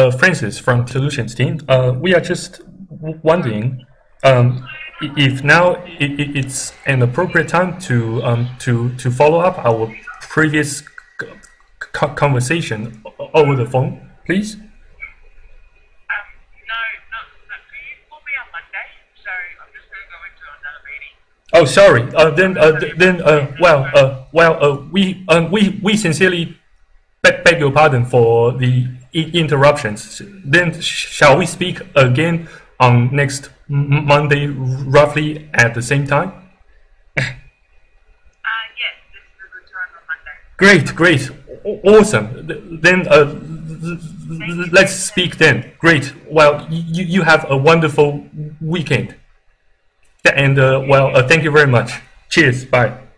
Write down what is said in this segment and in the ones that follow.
uh, Francis from Solutions team. Uh, we are just wondering um, if now it, it's an appropriate time to um, to to follow up our previous conversation over the phone, please. Um, oh, sorry. Uh, then, uh, then, uh, well, uh, well, uh, we, uh, we, we sincerely beg, beg your pardon for the interruptions. Then shall we speak again on next Monday, roughly at the same time? uh, yes, this is a good time on Monday. Great, great, awesome. Then uh, let's speak then. Great. Well, you, you have a wonderful weekend. And uh, well, uh, thank you very much. Cheers. Bye.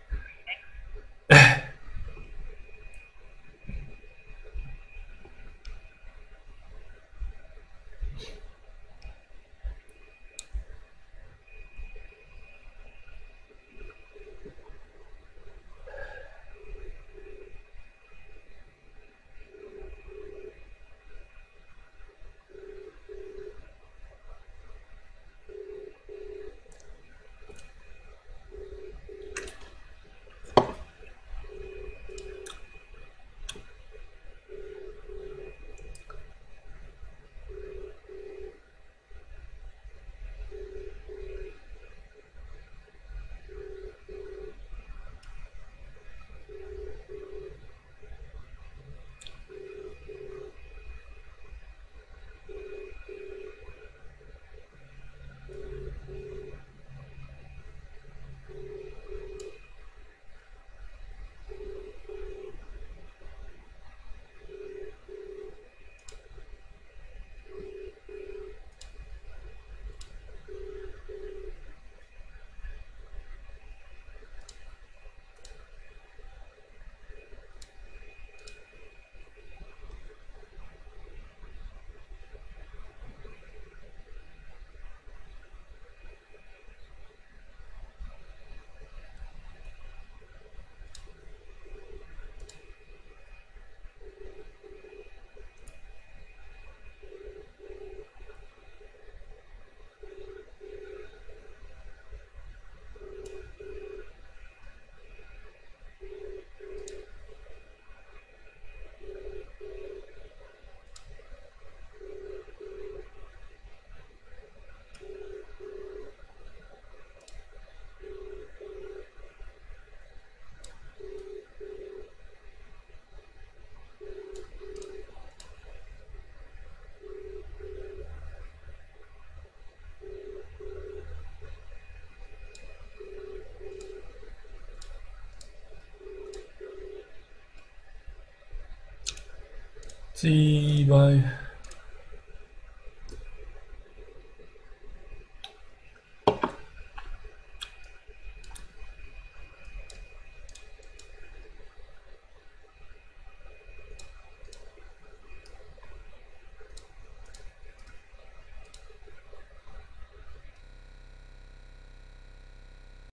see you. Bye.